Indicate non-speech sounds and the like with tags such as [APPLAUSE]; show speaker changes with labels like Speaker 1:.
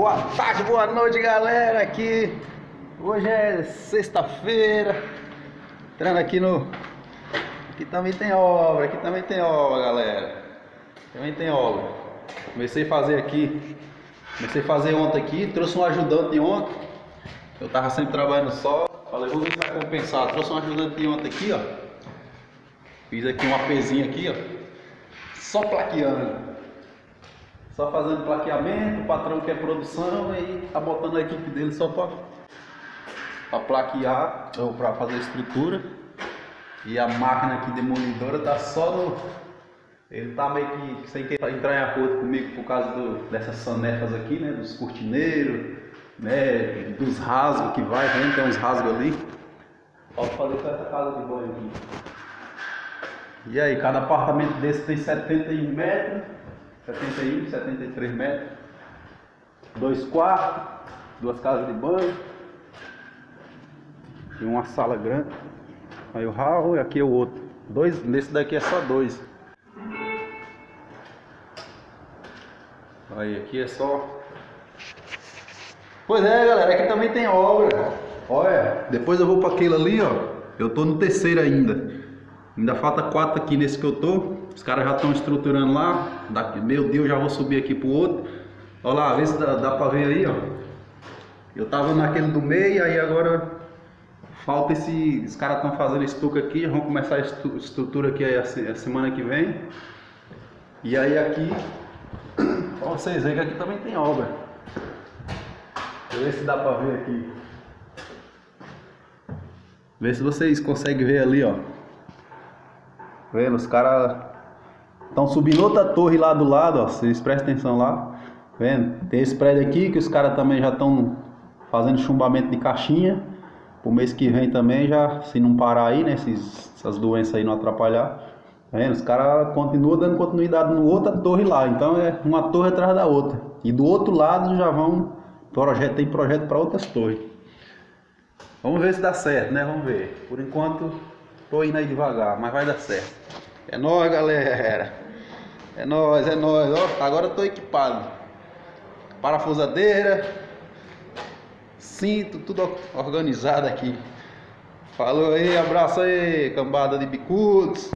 Speaker 1: Boa tarde, boa noite, galera. Aqui hoje é sexta-feira. Entrando aqui no. Aqui também tem obra, aqui também tem obra, galera. Também tem obra. Comecei a fazer aqui. Comecei a fazer ontem aqui, trouxe um ajudante ontem. Eu tava sempre trabalhando só. Falei, vou ver se vai compensar. Trouxe um ajudante ontem aqui, ó. Fiz aqui uma pezinha aqui, ó. Só plaqueando. Só fazendo plaqueamento, o patrão quer produção e tá botando a equipe dele só para plaquear ou para fazer estrutura. E a máquina aqui demolidora tá só no. Ele tá meio que sem entrar em acordo comigo por causa do, dessas sanefas aqui, né? Dos cortineiros, né? Dos rasgos que vai, vendo, tem uns rasgos ali. Pode fazer com essa casa de banho aqui. E aí, cada apartamento desse tem 71 metros. 71, 73 metros, dois quartos, duas casas de banho e uma sala grande. Aí o hall e aqui é o outro. Dois, nesse daqui é só dois. Aí aqui é só. Pois é, galera, aqui também tem obra. Olha, depois eu vou para aquele ali, ó. Eu tô no terceiro ainda. Ainda falta quatro aqui nesse que eu tô. Os caras já estão estruturando lá. Meu Deus, já vou subir aqui pro outro. Olha lá, vê se dá, dá pra ver aí, ó. Eu tava naquele do meio, aí agora falta esse. Os caras estão fazendo estuca aqui, vão começar a estrutura aqui a semana que vem. E aí aqui, [CLEARS THROAT] pra vocês verem que aqui também tem obra. Deixa eu ver se dá pra ver aqui. Vê se vocês conseguem ver ali, ó. Vendo? Os caras estão subindo outra torre lá do lado, ó. Vocês prestem atenção lá. Vendo? Tem esse prédio aqui que os caras também já estão fazendo chumbamento de caixinha. Pro mês que vem também já, se não parar aí, né? Esses, essas doenças aí não atrapalhar. Vendo? Os caras continuam dando continuidade no outra torre lá. Então é uma torre atrás da outra. E do outro lado já vão. Projeto, tem projeto para outras torres. Vamos ver se dá certo, né? Vamos ver. Por enquanto Tô indo aí devagar, mas vai dar certo. É nóis, galera. É nóis, é nóis. Ó, agora eu tô equipado. Parafusadeira. Cinto, tudo organizado aqui. Falou aí, abraço aí, cambada de bicudos.